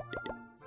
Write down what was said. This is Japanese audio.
ん?